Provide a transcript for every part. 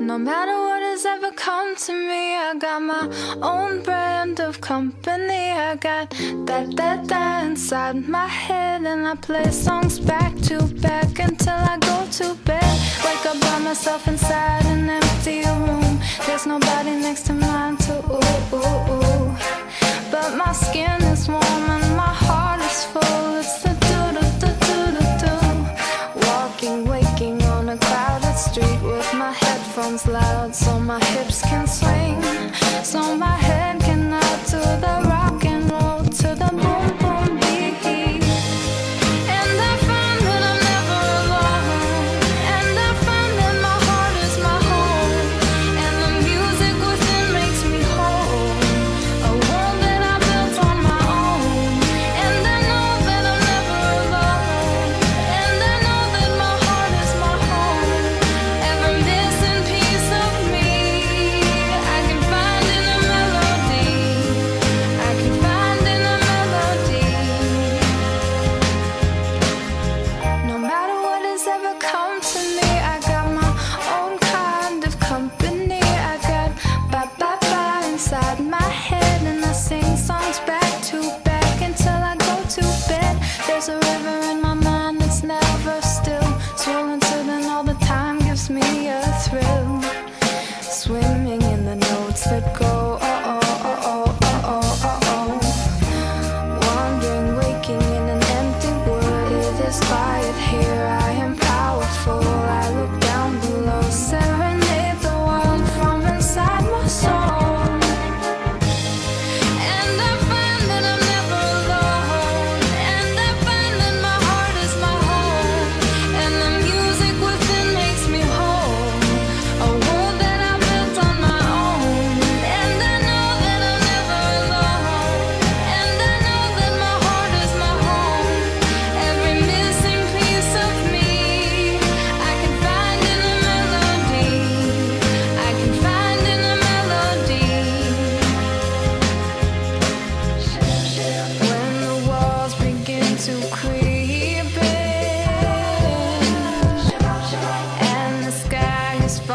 No matter what has ever come to me, I got my own brand of company. I got that, that, that inside my head, and I play songs back to back until I go to bed. Wake up by myself inside an empty room. There's nobody next to mine to sounds loud so my hips can swing It's a river in my mind that's never still. swirling, to the all the time gives me a thrill. Swimming in the notes that go.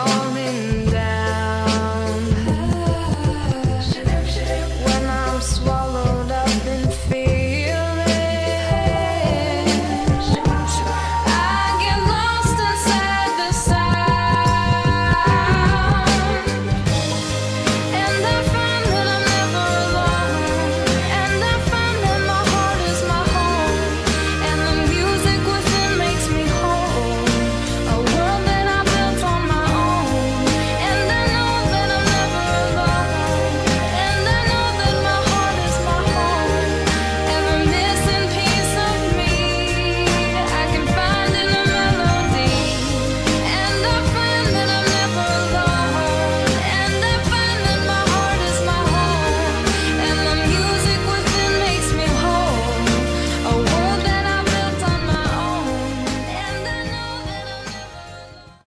for me.